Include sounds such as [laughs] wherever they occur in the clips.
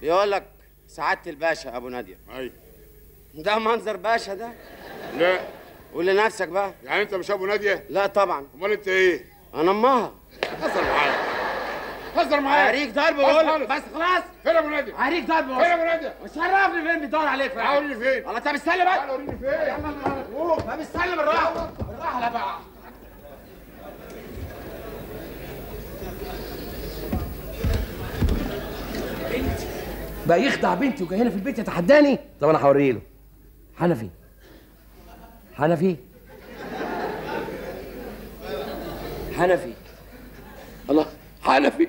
بيقول لك سعادة الباشا أبو نادية. أيوه ده منظر باشا ده؟ لا. قول لنفسك بقى. يعني أنت مش أبو نادية؟ لا طبعا. أمال أنت إيه؟ أنا أمها. هزر معايا. هزر معايا. هريك ضرب بقول. بس خلاص. فين أبو نادية؟ هريك ضرب فين بقول أبو نادية؟ وشرفني فين بيدور عليك فين تعال وريني فين. والله طب استنى بقى. وريني فين. طب استنى بالراحة. بالراحة لا بقى بقى يخدع بنتي وجاي هنا في البيت يتحداني؟ طب أنا هوري له. حنفي. حنفي. حنفي. الله حنفي.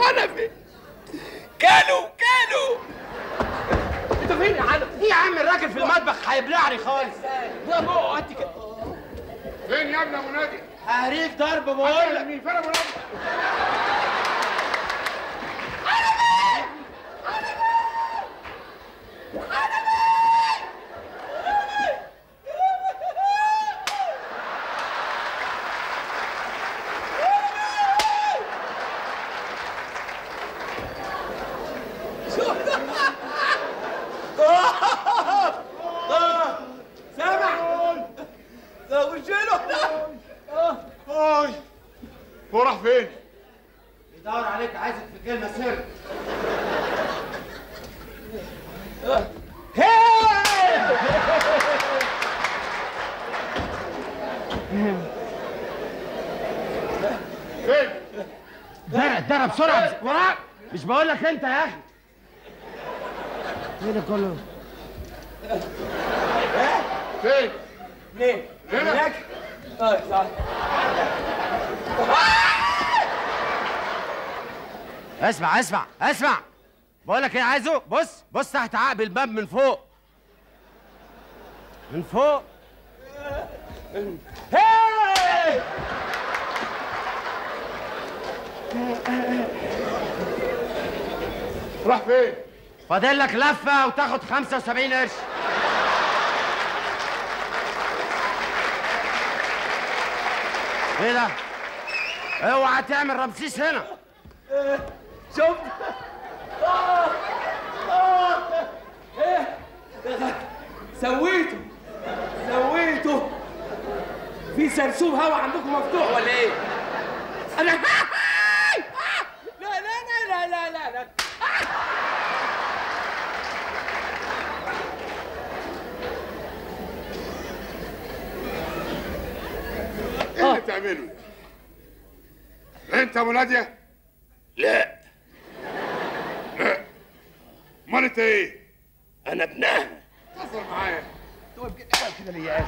حنفي. كانوا كانوا. أنت فين يا حنفي؟ إيه يا عم الراجل في المطبخ هيبلعني خالص؟ ده بقى قد كده. فين يا ابن أبو هريك ضرب بقول لك. مين؟ فين أبو ناديه هو راح فين؟ بيدور عليك عايزك في كلمة سر. فين؟ درع درع بسرعة وراك مش بقول لك انت يا أخي. إيه ده كله فين هنا. هناك؟ آه صح اسمع اسمع اسمع. بقول لك إيه عايزه؟ بص بص تحت عقب الباب من فوق. من فوق. راح فين؟ فاضل لك لفة وتاخد 75 قرش. إيه ده؟ اوعى تعمل رمسيس هنا. شفت سويته. سويته. في سرسوب هوا عندكم مفتوح ولا إيه؟ أنا [laughs] لا لا لا لا لا لا لا. إيه اللي بتعمله؟ أنت أبو نادية؟ لا لا. امال انت إيه؟ أنا ابنها. هزر معايا. طيب كده كده ليا